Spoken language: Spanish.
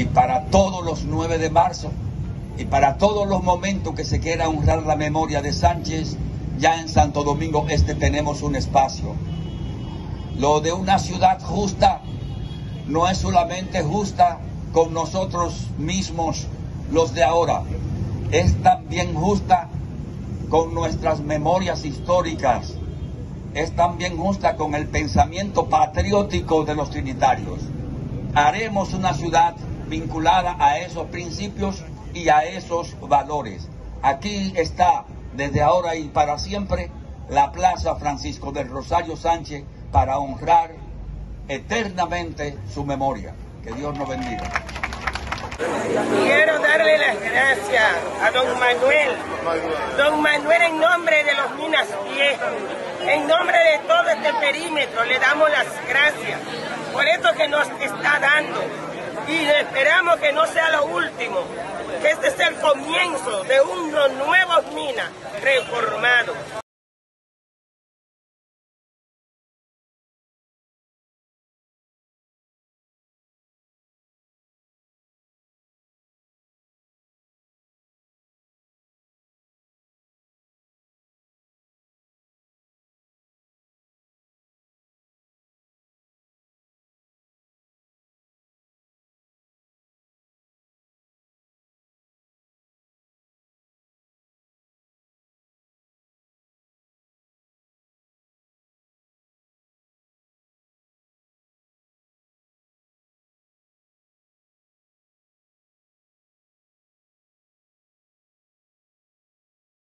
y para todos los 9 de marzo y para todos los momentos que se quiera honrar la memoria de Sánchez, ya en Santo Domingo Este tenemos un espacio. Lo de una ciudad justa no es solamente justa con nosotros mismos, los de ahora, es también justa con nuestras memorias históricas, es también justa con el pensamiento patriótico de los trinitarios. Haremos una ciudad vinculada a esos principios y a esos valores. Aquí está, desde ahora y para siempre, la Plaza Francisco del Rosario Sánchez para honrar eternamente su memoria. Que Dios nos bendiga. Quiero darle las gracias a don Manuel. Don Manuel en nombre de los Minas Viejos, en nombre de todo este perímetro, le damos las gracias por esto que nos está dando. Y esperamos que no sea lo último, que este sea el comienzo de unos nuevos minas reformados.